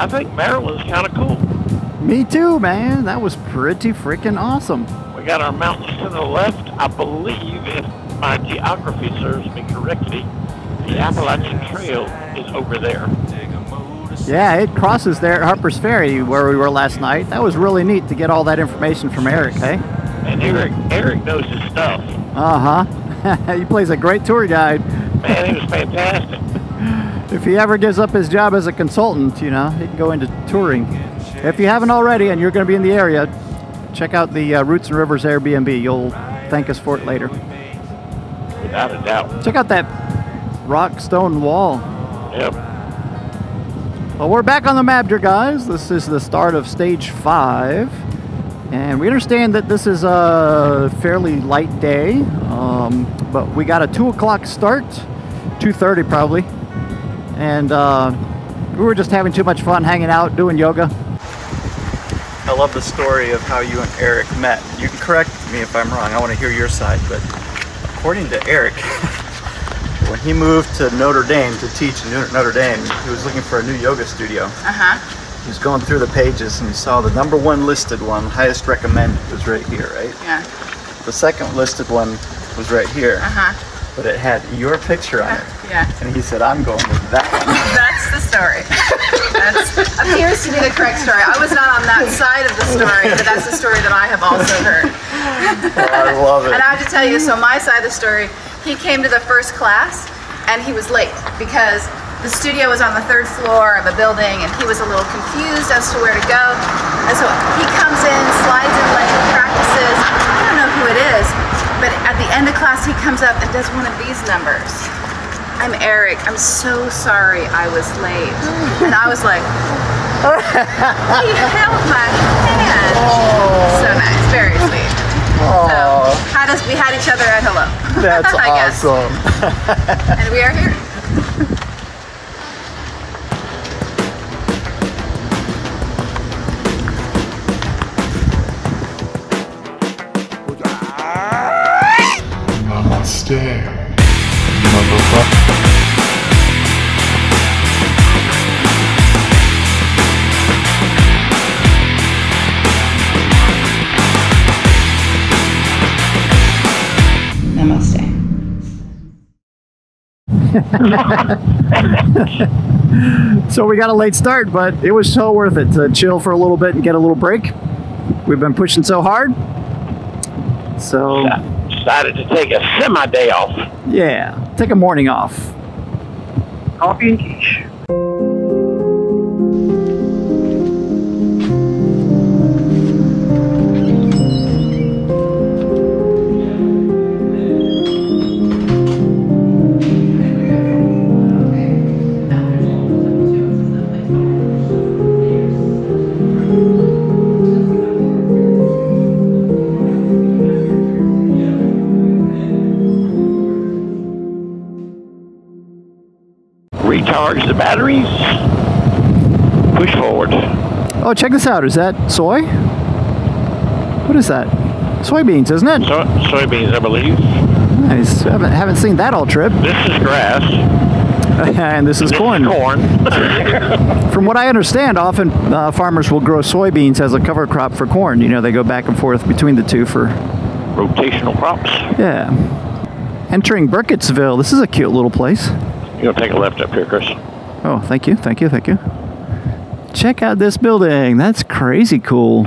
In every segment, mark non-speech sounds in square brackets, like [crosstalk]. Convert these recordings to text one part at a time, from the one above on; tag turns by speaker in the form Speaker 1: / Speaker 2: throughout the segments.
Speaker 1: I think Maryland's kind of cool.
Speaker 2: Me too, man. That was pretty freaking awesome.
Speaker 1: We got our mountains to the left. I believe, if my geography serves me correctly, the Appalachian Trail is over there.
Speaker 2: Yeah, it crosses there at Harper's Ferry where we were last night. That was really neat to get all that information from Eric, hey?
Speaker 1: And Eric, Eric knows his stuff.
Speaker 2: Uh huh. [laughs] he plays a great tour guide.
Speaker 1: Man, he was fantastic.
Speaker 2: If he ever gives up his job as a consultant, you know, he can go into touring. If you haven't already and you're going to be in the area, check out the uh, Roots and Rivers Airbnb. You'll thank us for it later.
Speaker 1: Without a doubt.
Speaker 2: Check out that rock stone wall.
Speaker 1: Yep.
Speaker 2: Well, we're back on the map, dear guys. This is the start of stage five. And we understand that this is a fairly light day, um, but we got a 2 o'clock start, 2.30 probably. And uh, we were just having too much fun hanging out, doing yoga. I love the story of how you and Eric met. You can correct me if I'm wrong. I want to hear your side, but according to Eric, [laughs] when he moved to Notre Dame to teach in Notre Dame, he was looking for a new yoga studio.
Speaker 3: Uh-huh.
Speaker 2: He was going through the pages and he saw the number one listed one, highest recommended, was right here, right?
Speaker 3: Yeah.
Speaker 2: The second listed one was right here,
Speaker 3: Uh-huh.
Speaker 2: but it had your picture on it.
Speaker 3: Yeah.
Speaker 2: And he said, I'm going with that one. [laughs]
Speaker 3: That's the story. That appears to be the correct story. I was not on that side of the story, but that's the story that I have also heard.
Speaker 2: I love it.
Speaker 3: And I have to tell you, so my side of the story, he came to the first class and he was late because the studio was on the third floor of a building and he was a little confused as to where to go. And so he comes in, slides in late, practices. I don't know who it is, but at the end of class, he comes up and does one of these numbers. I'm Eric. I'm so sorry I was late. And I was like, he held my hand. Oh. So nice, very sweet. So had us, we had each other at hello. [laughs]
Speaker 2: That's
Speaker 3: I
Speaker 2: awesome. [laughs]
Speaker 3: And we are here.
Speaker 2: So we got a late start, but it was so worth it to chill for a little bit and get a little break. We've been pushing so hard. So,
Speaker 1: Decided to take a semi day off.
Speaker 2: yeah, take a morning off.
Speaker 1: Coffee and quiche. Recharge the batteries. Push forward.
Speaker 2: Oh, check this out. Is that soy? What is that? Soybeans, isn't it?
Speaker 1: So, soybeans, I believe.
Speaker 2: Nice. Haven't, haven't seen that all trip.
Speaker 1: This is grass. [laughs]
Speaker 2: and this is
Speaker 1: This
Speaker 2: corn.
Speaker 1: is corn. [laughs]
Speaker 2: From what I understand, often uh, farmers will grow soybeans as a cover crop for corn. You know, they go back and forth between the two for,
Speaker 1: Rotational crops.
Speaker 2: yeah. Entering Burkittsville. This is a cute little place.
Speaker 1: You're gonna take a left up here, Chris.
Speaker 2: Oh, thank you, thank you, thank you. Check out this building. That's crazy cool.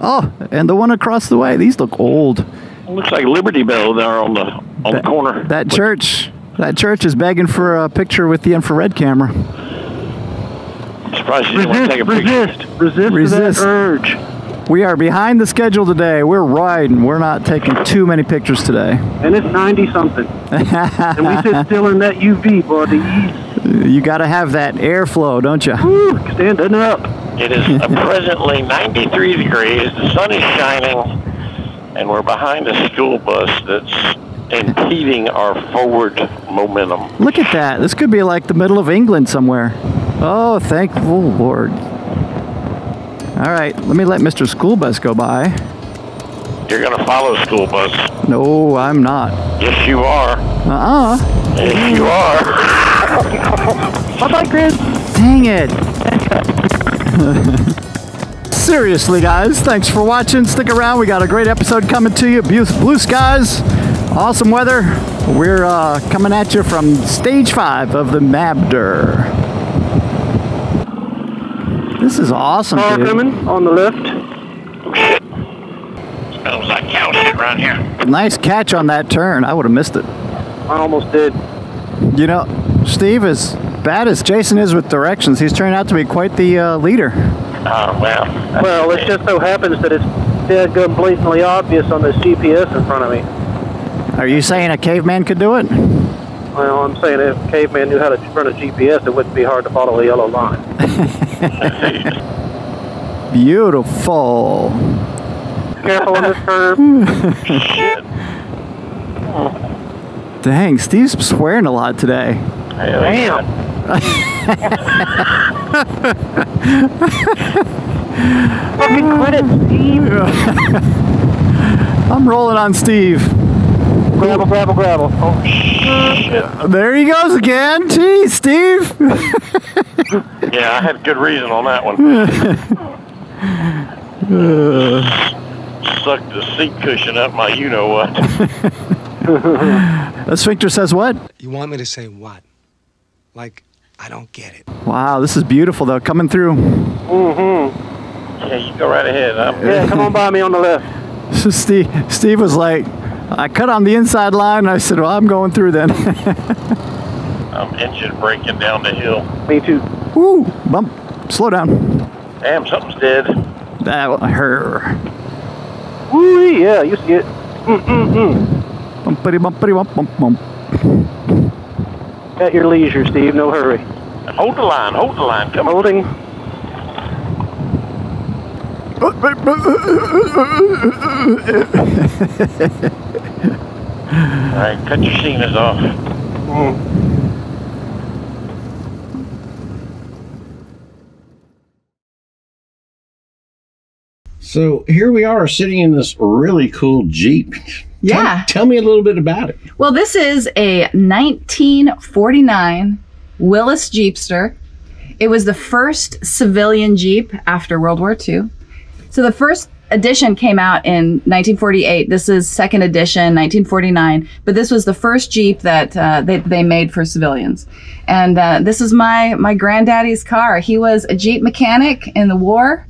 Speaker 2: Oh, and the one across the way. These look old.
Speaker 1: Looks like Liberty Bell there on the on the corner.
Speaker 2: That church. That church is begging for a picture with the infrared camera.
Speaker 1: I'm surprised you didn't want to take a picture.
Speaker 4: resist, resist,
Speaker 2: Resist.
Speaker 4: that urge.
Speaker 2: We are behind the schedule today. We're riding. We're not taking too many pictures today.
Speaker 4: And it's 90 something. [laughs] and we sit still in that UV, buddy.
Speaker 2: You got to have that airflow, don't you?
Speaker 4: Woo, standing up.
Speaker 1: It is uh, [laughs] presently 93 degrees. The sun is shining, and we're behind a school bus that's impeding our forward momentum.
Speaker 2: Look at that. This could be like the middle of England somewhere. Oh, thank thankful Lord. All right, let me let Mr. School Bus go by.
Speaker 1: You're gonna follow school bus.
Speaker 2: No, I'm not.
Speaker 1: Yes, you are.
Speaker 2: Uh-uh.
Speaker 1: Yes, you are. [laughs]
Speaker 4: Bye bye, Chris.
Speaker 2: Dang it. [laughs] Seriously, guys, thanks for watching. Stick around. We got a great episode coming to you. Blue, blue skies, awesome weather. We're uh, coming at you from stage five of the Mabder. This is awesome,
Speaker 4: Car
Speaker 2: dude.
Speaker 4: coming on the left.
Speaker 1: Smells like cow shit around here.
Speaker 2: Nice catch on that turn. I would have missed it.
Speaker 4: I almost did.
Speaker 2: You know, Steve, as bad as Jason is with directions, he's turned out to be quite the uh, leader.
Speaker 1: Oh, well.
Speaker 4: Well, it just so happens that it's dead good blatantly obvious on this GPS in front of me.
Speaker 2: Are you saying a caveman could do it?
Speaker 4: Well, I'm saying if a caveman knew how to run a GPS, it wouldn't be hard to follow a yellow line. [laughs]
Speaker 2: Beautiful.
Speaker 4: Careful on this curve.
Speaker 1: Shit.
Speaker 2: Dang, Steve's swearing a lot today.
Speaker 4: Damn. Fucking quit it, Steve.
Speaker 2: I'm rolling on Steve.
Speaker 4: Gravel, gravel, gravel. Oh,
Speaker 1: Shit.
Speaker 2: There he goes again. Gee, Steve.
Speaker 1: Yeah, I had good reason on that one. [laughs] Sucked the seat cushion up my you know what. [laughs]
Speaker 2: The sphincter says what?
Speaker 5: You want me to say what? Like, I don't get it.
Speaker 2: Wow, this is beautiful though, coming through. Mm-hmm.
Speaker 1: Yeah, you go right ahead. I'm,
Speaker 4: yeah, come on by me on the left.
Speaker 2: So [laughs] Steve, Steve was like, I cut on the inside line. And I said, well, I'm going through then. [laughs]
Speaker 1: I'm engine braking down the hill.
Speaker 4: Me too.
Speaker 2: Woo, bump, slow down.
Speaker 1: Damn, something's dead.
Speaker 2: That her.
Speaker 4: Woo, yeah, you see it. Mm-mm-mm.
Speaker 2: Bumpity bumpity bump bump bump.
Speaker 4: At your leisure, Steve. No hurry.
Speaker 1: Hold the line, hold the line. Come on. [laughs]
Speaker 4: Holding. [laughs]
Speaker 1: All right, cut your Senas off.
Speaker 6: So here we are sitting in this really cool Jeep.
Speaker 3: Yeah.
Speaker 6: Tell, tell me a little bit about it.
Speaker 3: Well, this is a 1949 Willys Jeepster. It was the first civilian Jeep after World War II. So the first edition came out in 1948. This is second edition, 1949. But this was the first Jeep that uh, they, they made for civilians. And uh, this is my my granddaddy's car. He was a Jeep mechanic in the war.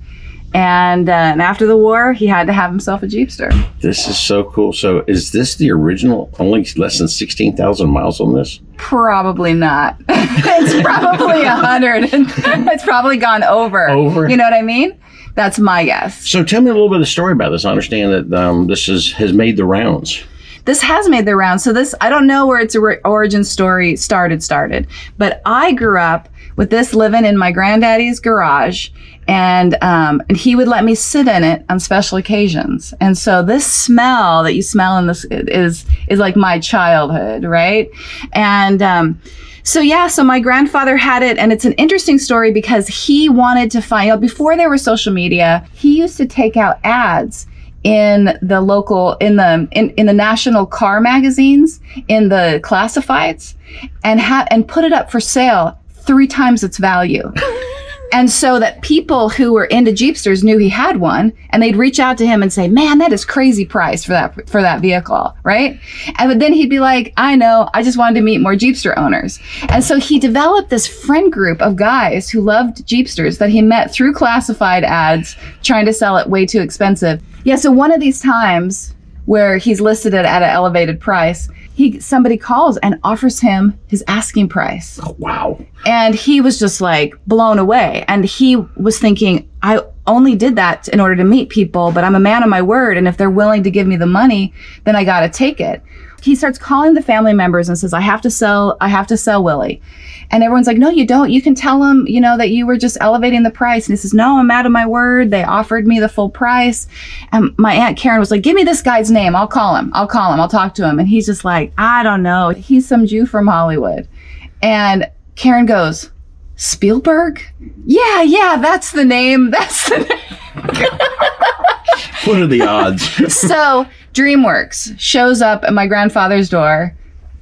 Speaker 3: And, uh, and after the war, he had to have himself a Jeepster.
Speaker 6: This is so cool. So is this the original? Only less than sixteen thousand miles on this.
Speaker 3: Probably not. [laughs] it's probably a hundred. [laughs] it's probably gone over.
Speaker 6: Over?
Speaker 3: You know what I mean? That's my guess.
Speaker 6: So tell me a little bit of the story about this. I understand that um, this is has made the rounds.
Speaker 3: This has made the rounds. So this, I don't know where its origin story started. Started, but I grew up with this living in my granddaddy's garage, and um, and he would let me sit in it on special occasions. And so this smell that you smell in this is is like my childhood, right? And um, so yeah, so my grandfather had it, and it's an interesting story because he wanted to find out before there was social media. He used to take out ads in the local in the in, in the national car magazines in the classifieds and ha- and put it up for sale three times its value [laughs] and so that people who were into jeepsters knew he had one and they'd reach out to him and say man that is crazy price for that for that vehicle right? And but then he'd be like i know i just wanted to meet more jeepster owners. And so he developed this friend group of guys who loved jeepsters that he met through classified ads trying to sell it way too expensive. Yeah so one of these times where he's listed it at an elevated price he somebody calls and offers him his asking price Oh,
Speaker 6: Wow.
Speaker 3: and he was just like blown away. And he was thinking, I only did that in order to meet people, but I'm a man of my word. And if they're willing to give me the money, then I got to take it. He starts calling the family members and says, I have to sell, I have to sell Willie. And everyone's like, no, you don't. You can tell them, you know, that you were just elevating the price. And he says, no, I'm out of my word. They offered me the full price. And my aunt Karen was like, give me this guy's name. I'll call him. I'll call him. I'll talk to him. And he's just like, I don't know. He's some Jew from Hollywood. And Karen goes, Spielberg? Yeah, yeah, that's the name. [laughs] That's the name. [laughs]
Speaker 6: What are the odds?
Speaker 3: so DreamWorks shows up at my grandfather's door,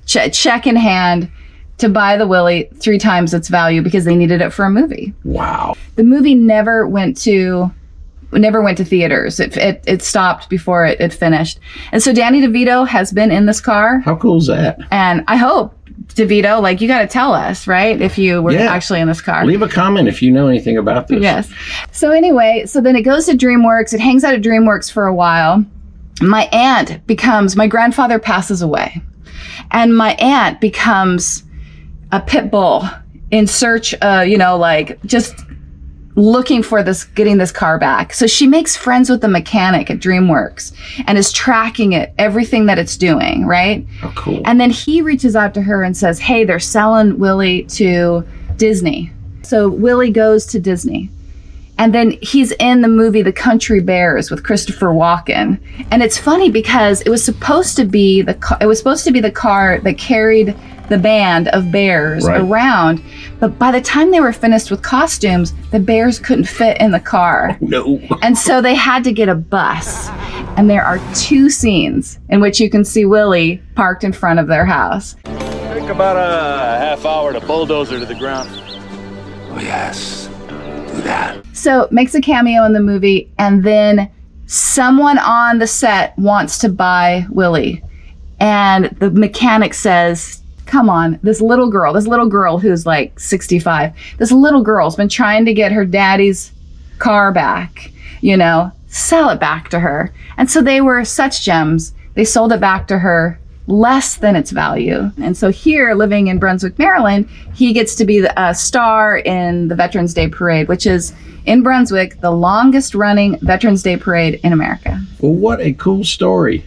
Speaker 3: ch- check in hand, to buy the Willie three times its value because they needed it for a movie.
Speaker 6: Wow.
Speaker 3: The movie never went to never went to theaters. It it, it stopped before it, it finished. And so Danny DeVito has been in this car
Speaker 6: How cool is that?
Speaker 3: and I hope DeVito, like you got to tell us, right? If you were
Speaker 6: Yeah.
Speaker 3: actually in this car.
Speaker 6: Leave a comment if you know anything about this.
Speaker 3: Yes. So anyway, so then it goes to DreamWorks. It hangs out at DreamWorks for a while. My aunt becomes my grandfather passes away, and my aunt becomes a pit bull in search, of, you know, like just looking for this, getting this car back. So she makes friends with the mechanic at DreamWorks and is tracking it, everything that it's doing, right?
Speaker 6: How cool.
Speaker 3: And then he reaches out to her and says, Hey, they're selling Willie to Disney. So Willie goes to Disney. And then he's in the movie The Country Bears with Christopher Walken. And it's funny because it was supposed to be the ca- it was supposed to be the car that carried the band of bears
Speaker 6: Right.
Speaker 3: around. But by the time they were finished with costumes, the bears couldn't fit in the car.
Speaker 6: Oh, no. [laughs]
Speaker 3: And so they had to get a bus. And there are two scenes in which you can see Willie parked in front of their house.
Speaker 7: Take about a half hour to bulldozer to the ground.
Speaker 5: Oh, yes.
Speaker 3: So makes a cameo in the movie, and then someone on the set wants to buy Willie. And the mechanic says, Come on, this little girl, this little girl who's like 65, this little girl's been trying to get her daddy's car back, you know, sell it back to her. And so they were such gems. They sold it back to her less than its value. And so here, living in Brunswick, Maryland, he gets to be the- a star in the Veterans Day Parade, which is in Brunswick, the longest running Veterans Day Parade in America.
Speaker 6: Well, what a cool story.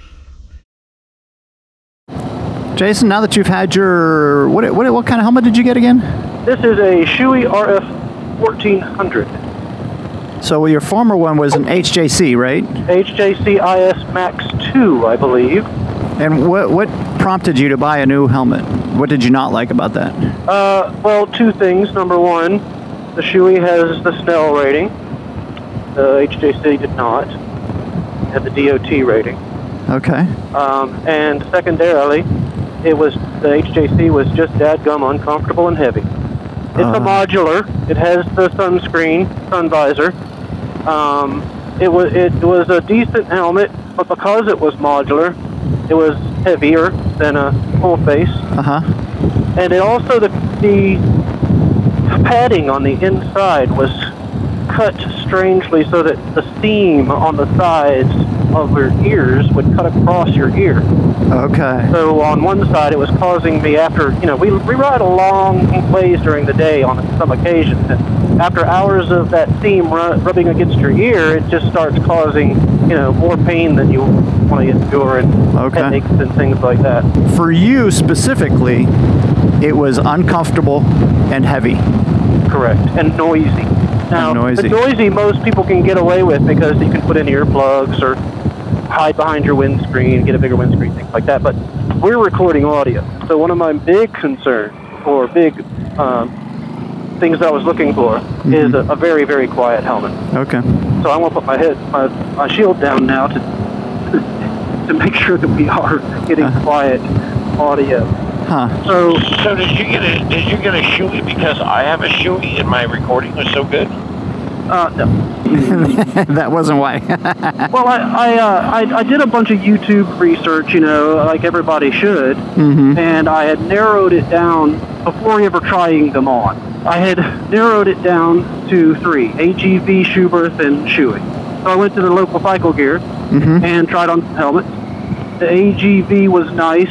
Speaker 2: Jason, now that you've had your what what what kind of helmet did you get again?
Speaker 4: This is a Shoei RF 1400
Speaker 2: So your former one was an HJC, right?
Speaker 4: HJC IS Max 2, I believe.
Speaker 2: And what what prompted you to buy a new helmet? What did you not like about that?
Speaker 4: Uh, well, two things. Number one, the Shoei has the Snell rating. The HJC did not. It had the DOT rating.
Speaker 2: Okay.
Speaker 4: Um, and secondarily, it was the HJC was just dadgum uncomfortable and heavy. It's
Speaker 2: Uh.
Speaker 4: a modular. It has the sunscreen, sun visor. Um, it was it was a decent helmet, but because it was modular, it was heavier than a full face.
Speaker 2: Uh huh.
Speaker 4: And it also the the padding on the inside was cut strangely so that the seam on the sides of your ears would cut across your ear.
Speaker 2: Okay.
Speaker 4: So on one side, it was causing me after you know we we ride a long ways during the day on some occasions, and after hours of that seam ru- rubbing against your ear, it just starts causing you know more pain than you want to endure and
Speaker 2: Okay.
Speaker 4: headaches and things like that.
Speaker 2: For you specifically, it was uncomfortable and heavy.
Speaker 4: Correct. And noisy. Now,
Speaker 2: And noisy.
Speaker 4: the noisy most people can get away with because you can put in earplugs or hide behind your windscreen, get a bigger windscreen, things like that. But we're recording audio. So one of my big concerns or big um, things that I was looking for is a, a very, very quiet helmet.
Speaker 2: Okay.
Speaker 4: So I want to put my head, my, my shield down now to to make sure that we are getting quiet audio.
Speaker 2: Huh.
Speaker 4: So
Speaker 1: So did you get a did you get a Shoei because I have a Shoei and my recording was so good?
Speaker 4: uh, no. [laughs]
Speaker 2: that wasn't why. [laughs]
Speaker 4: Well, I I, uh, I I did a bunch of YouTube research, you know, like everybody should,
Speaker 2: mm-hmm.
Speaker 4: and I had narrowed it down before ever trying them on. I had narrowed it down to three: AGV, Schuberth, and Shoei. So I went to the local Cycle Gear
Speaker 2: Mm-hmm.
Speaker 4: and tried on some helmets. The AGV was nice.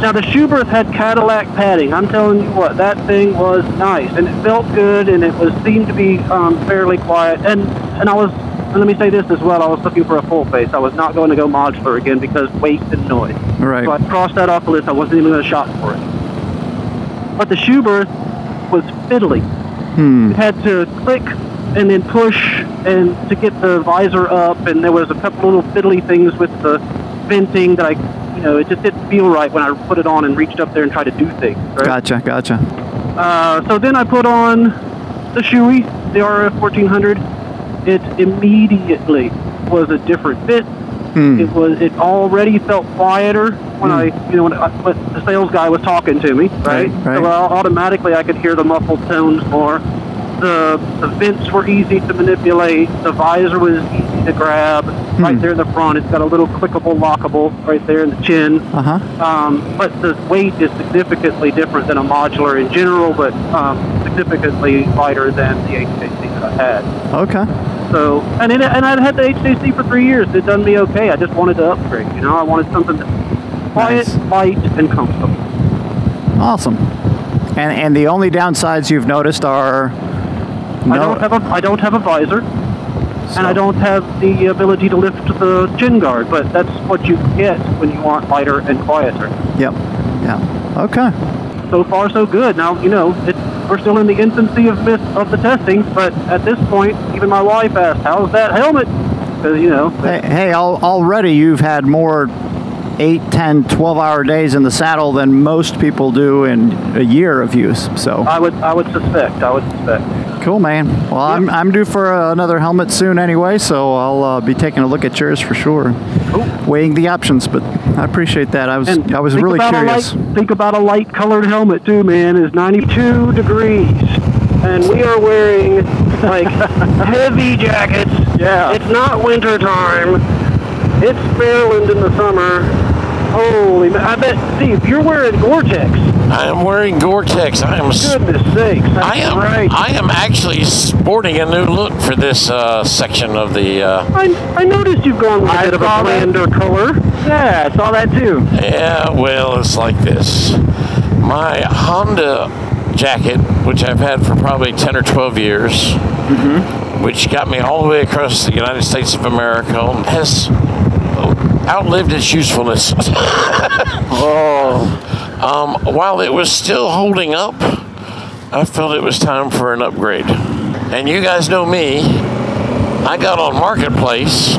Speaker 4: Now the Schuberth had Cadillac padding. I'm telling you what, that thing was nice, and it felt good, and it was seemed to be um, fairly quiet. And and I was, and let me say this as well, I was looking for a full face. I was not going to go modular again because weight and noise.
Speaker 2: Right.
Speaker 4: So I crossed that off the list. I wasn't even going to shop for it. But the Schuberth was fiddly.
Speaker 2: Hmm.
Speaker 4: It had to click and then push and to get the visor up, and there was a couple little fiddly things with the venting that I, you know, it just didn't feel right when I put it on and reached up there and tried to do things. Right?
Speaker 2: Gotcha. Gotcha.
Speaker 4: Uh, so then I put on the Shoei, the RF 1400. It immediately was a different fit, It was it already felt quieter when I you know when, I, when the sales guy was talking to me, right?
Speaker 2: Right, right.
Speaker 4: So uh, automatically I could hear the muffled tones more. The the vents were easy to manipulate. The visor was easy to grab. Right there in the front, it's got a little clickable, lockable right there in the chin.
Speaker 2: Uh huh.
Speaker 4: Um, but the weight is significantly different than a modular in general, but um, significantly lighter than the HJC that I had.
Speaker 2: Okay.
Speaker 4: So, and it, and I'd had the HTC for three years. It done me okay. I just wanted to upgrade. You know, I wanted something quiet,
Speaker 2: Nice.
Speaker 4: light, and comfortable.
Speaker 2: Awesome. And and the only downsides you've noticed are no.
Speaker 4: I don't have a I don't have a visor, and I don't have the ability to lift the chin guard. But that's what you get when you want lighter and quieter.
Speaker 2: Yep. Yeah. Okay.
Speaker 4: so far so good. Now you know it's, we're still in the infancy of myth of the testing, but at this point, even my wife asked, "How's that helmet?" Because you know,
Speaker 2: Hey, hey already you've had more 8, 10, 12 hour days in the saddle than most people do in a year of use. So
Speaker 4: I would I would suspect I would suspect.
Speaker 2: Cool, man. Well, I'm, I'm due for uh, another helmet soon anyway, so I'll uh, be taking a look at yours for sure. Weighing the options, but I appreciate that. I was
Speaker 4: And
Speaker 2: I was really curious.
Speaker 4: Light, think about a light colored helmet too, man. Is 92 degrees, and we are wearing like [laughs] heavy jackets.
Speaker 2: Yeah.
Speaker 4: It's not winter time. It's Maryland in the summer. Holy, ma- I bet. Steve, you're wearing Gore-Tex.
Speaker 1: I am wearing Gore-Tex. I am. s-
Speaker 4: Goodness sakes,
Speaker 1: I am.
Speaker 4: right.
Speaker 1: I am actually sporting a new look for this uh, section of the. Uh,
Speaker 4: I, I noticed you've gone with a
Speaker 2: I
Speaker 4: bit of a
Speaker 2: saw that.
Speaker 4: blander color.
Speaker 2: Yeah, I saw that too.
Speaker 1: yeah, well, it's like this. My Honda jacket, which I've had for probably ten or twelve years, which got me all the way across the United States of America, has outlived its usefulness. [laughs]
Speaker 2: Oh,
Speaker 1: Um, while it was still holding up, I felt it was time for an upgrade. And you guys know me. I got on Marketplace,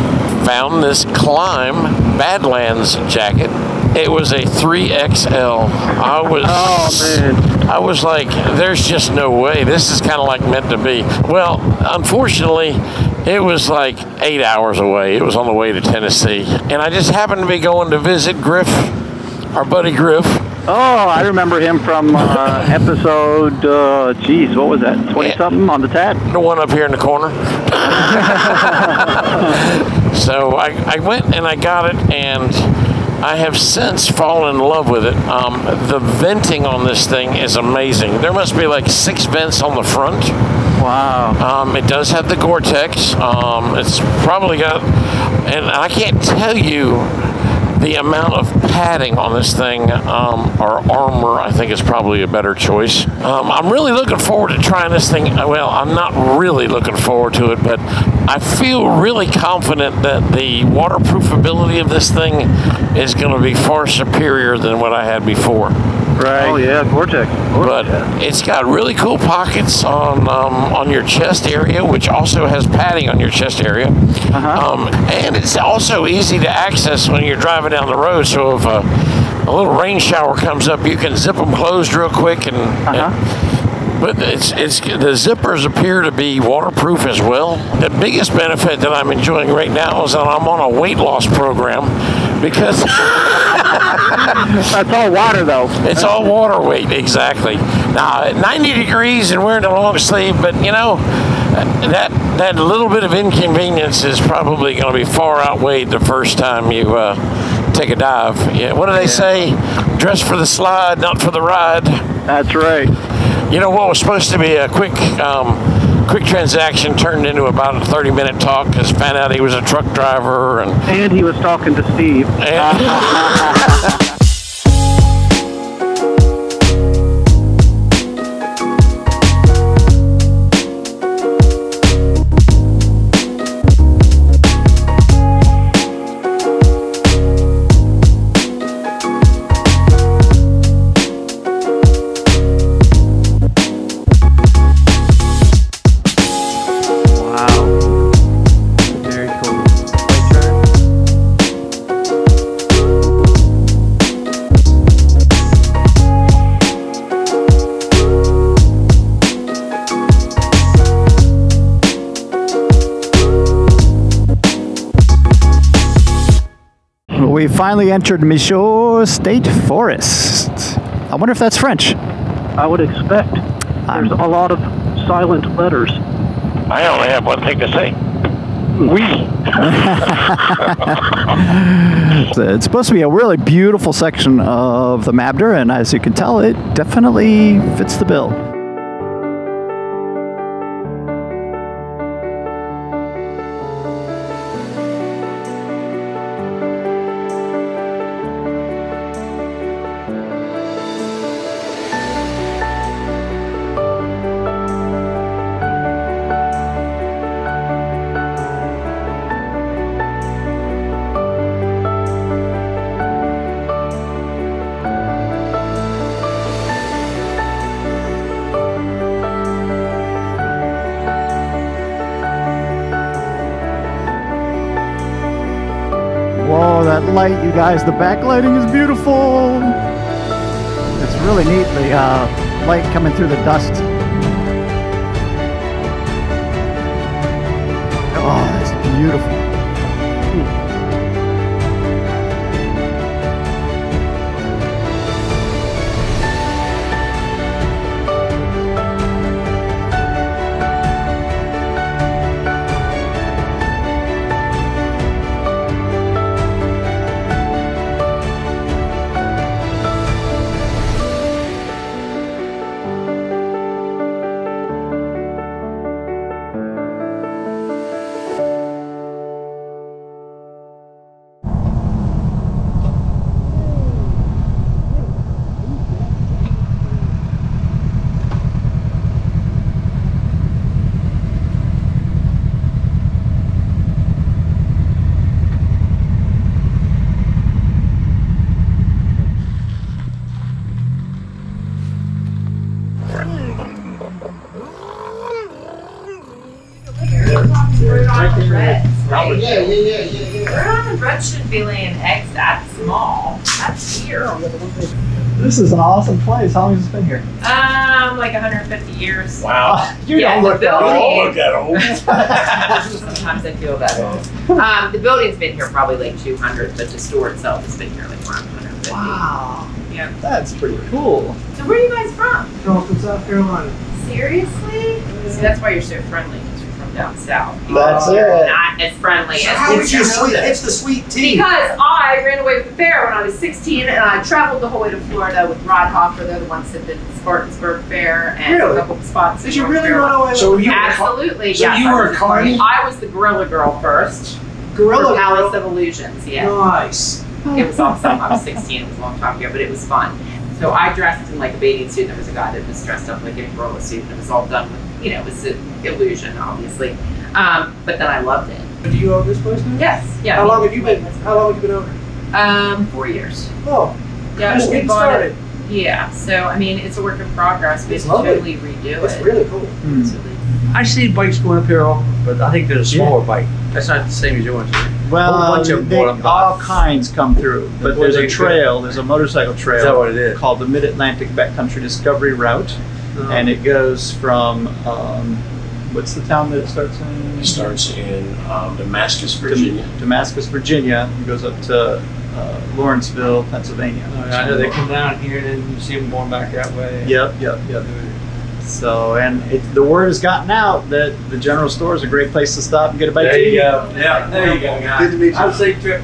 Speaker 1: found this Klim Badlands jacket. It was a 3XL. I was
Speaker 4: Oh, man.
Speaker 1: I was like, there's just no way. This is kind of like meant to be. Well, unfortunately, it was like eight hours away. It was on the way to Tennessee. And I just happened to be going to visit Griff, our buddy Griff.
Speaker 2: oh, I remember him from uh, [laughs] episode. Uh, geez, what was that? Twenty
Speaker 1: Yeah.
Speaker 2: something on the TAT.
Speaker 1: the one up here in the corner. [laughs] so I, I went and I got it, and I have since fallen in love with it. Um, the venting on this thing is amazing. There must be like six vents on the front.
Speaker 2: Wow.
Speaker 1: Um, it does have the Gore-Tex. Um, it's probably got, and I can't tell you the amount of padding on this thing, um, or armor, I think is probably a better choice. Um, I'm really looking forward to trying this thing. Well, I'm not really looking forward to it, but I feel really confident that the waterproof ability of this thing is going to be far superior than what I had before
Speaker 2: Right.
Speaker 4: Oh yeah, Gore-Tex.
Speaker 1: but it's got really cool pockets on um, on your chest area, which also has padding on your chest area, um, and it's also easy to access when you're driving down the road. So if a, a little rain shower comes up, you can zip them closed real quick and. and- but it's it's the zippers appear to be waterproof as well. The biggest benefit that I'm enjoying right now is that I'm on a weight loss program because [laughs]
Speaker 2: That's all water though.
Speaker 1: It's all water weight, exactly. Now, at 90 degrees and wearing a long sleeve, but you know, that that little bit of inconvenience is probably going to be far outweighed the first time you uh, take a dive. Yeah, what do they say? Dress for the slide, not for the ride.
Speaker 2: That's right.
Speaker 1: You know what was supposed to be a quick. Um, Quick transaction turned into about a 30 minute talk because found out he was a truck driver and,
Speaker 4: And he was talking to Steve. [laughs]
Speaker 2: finally entered Michaux State Forest. I wonder if that's French.
Speaker 4: I would expect. There's a lot of silent letters.
Speaker 1: I only have one thing to say. We. [laughs]
Speaker 2: Uh, it's supposed to be a really beautiful section of the Mabder, and as you can tell, it definitely fits the bill. Light, you guys, the backlighting is beautiful. It's really neat, the uh, light coming through the dust. Oh, that's beautiful.
Speaker 8: That's weird.
Speaker 2: This is an awesome place. How long has it been here?
Speaker 8: Um, like 150 years.
Speaker 1: Wow.
Speaker 2: You
Speaker 8: Yeah,
Speaker 2: don't look
Speaker 8: the
Speaker 2: that
Speaker 8: building-
Speaker 2: old.
Speaker 1: Look at old. [laughs]
Speaker 8: Sometimes I feel that old. Um, the building's been here probably like 200, but the store itself has been here like around 150.
Speaker 2: Wow.
Speaker 8: Yeah.
Speaker 2: That's pretty cool.
Speaker 8: So where are you guys from?
Speaker 4: Charleston, South Carolina.
Speaker 8: Seriously? See, that's why you're so friendly, because you're from down south.
Speaker 2: That's
Speaker 8: You're
Speaker 2: it.
Speaker 8: Not as friendly as
Speaker 5: It's your sweet. It's the sweet tea.
Speaker 8: Because I ran away with the fair when I was 16 and I traveled the whole way to Florida with Reithoffer. They're the ones that did the Spartansburg Fair and
Speaker 5: Really?
Speaker 8: a couple of spots. in
Speaker 5: Did you
Speaker 8: North
Speaker 5: really
Speaker 8: Carolina.
Speaker 5: run away?
Speaker 7: So you
Speaker 8: Absolutely,
Speaker 5: So
Speaker 8: yes.
Speaker 5: you
Speaker 8: I
Speaker 5: were
Speaker 8: was
Speaker 5: a carny?
Speaker 8: I was the Gorilla Girl first.
Speaker 5: Gorilla
Speaker 8: for Palace
Speaker 5: Girl?
Speaker 8: of Illusions, yeah.
Speaker 5: Nice.
Speaker 8: It was awesome. I was 16. It was a long time ago, but it was fun. So I dressed in like a bathing suit. There was a guy that was dressed up like in a gorilla suit, and it was all done with, you know, it was an illusion, obviously. Um, but then I loved it.
Speaker 5: Do you own this place now?
Speaker 8: Yes, yeah.
Speaker 5: How long have you been? How long have you been owner?
Speaker 8: Um, four years.
Speaker 5: Oh,
Speaker 8: Yeah,
Speaker 5: just getting started.
Speaker 8: it. Yeah, so I mean, it's a work in progress. We
Speaker 5: It's
Speaker 8: have to totally redo
Speaker 5: It's
Speaker 8: it.
Speaker 5: really cool.
Speaker 8: It's really-
Speaker 7: I see bikes going up here often, but I think there's a smaller bike. That's not the same as yours. is it?
Speaker 2: Well,
Speaker 7: Whole bunch of
Speaker 2: they,
Speaker 7: bought 'em
Speaker 2: all
Speaker 7: back.
Speaker 2: kinds come through, but
Speaker 7: What
Speaker 2: there's a trail. There's a motorcycle trail
Speaker 7: Is that what it is?
Speaker 2: called the Mid Atlantic Backcountry Discovery Route, and it goes from um, what's the town that it starts in?
Speaker 6: It starts in um, Damascus,
Speaker 2: Dem-
Speaker 6: Virginia.
Speaker 2: Damascus, Virginia. It goes up to uh, Lawrenceville, Pennsylvania.
Speaker 7: Oh, I know they come down here and then you see them going back that way.
Speaker 2: Yep, yep, yep. So, and it, the word has gotten out that the general store is a great place to stop and get a bite
Speaker 7: There
Speaker 2: to
Speaker 7: you
Speaker 2: eat.
Speaker 7: go. Yeah, there you go. guys.
Speaker 5: Good to meet you.
Speaker 7: Have a safe trip.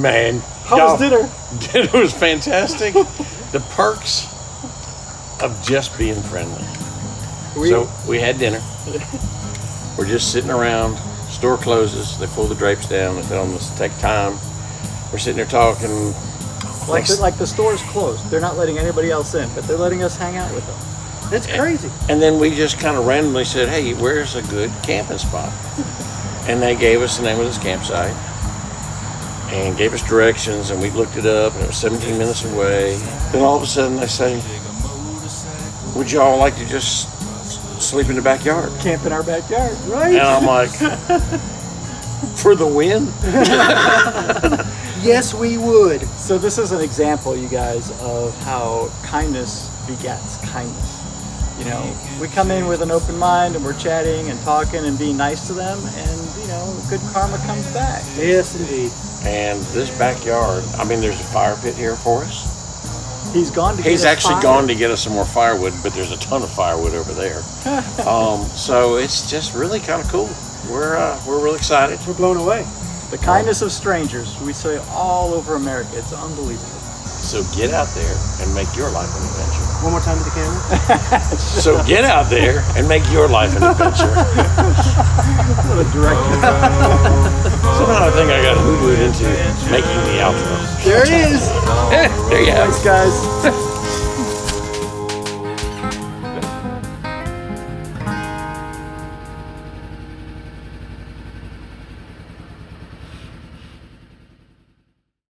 Speaker 1: Man,
Speaker 5: How was dinner? [laughs]
Speaker 1: Dinner was fantastic. the perks of just being friendly. so we had dinner. We're just sitting around. Store closes. They pull the drapes down. They tell us to take time. We're sitting there talking.
Speaker 2: Like the, like the store's closed. They're not letting anybody else in, but they're letting us hang out with them. It's crazy.
Speaker 1: And then we just kind of randomly said, hey, where's a good camping spot? And they gave us the name of this campsite and gave us directions, and we looked it up, and it was 17 minutes away. Then all of a sudden they say, would y'all like to just sleep in the backyard?
Speaker 2: Camp in our backyard, right?
Speaker 1: And I'm like, [laughs] for the win? [laughs]
Speaker 2: Yes, we would. So this is an example, you guys, of how kindness begets kindness. You know, we come in with an open mind and we're chatting and talking and being nice to them, and you know, good karma comes back.
Speaker 4: Yes, indeed.
Speaker 1: And this backyard, I mean, there's a fire pit here for us.
Speaker 2: He's gone to.
Speaker 1: He's
Speaker 2: get us
Speaker 1: actually
Speaker 2: fire.
Speaker 1: gone to get us some more firewood, but there's a ton of firewood over there. [laughs] um, so it's just really kind of cool. We're uh, we're real excited.
Speaker 4: We're blown away.
Speaker 2: The kindness of strangers, we say all over America. It's unbelievable.
Speaker 1: So get out there and make your life an adventure.
Speaker 4: One more time to the camera. [laughs]
Speaker 1: So get out there and make your life an adventure.
Speaker 2: What a director. [laughs]
Speaker 1: Somehow I think I got hoodooed into making the outro.
Speaker 2: there it is.
Speaker 1: Eh, there you have it.
Speaker 2: Thanks, guys. [laughs]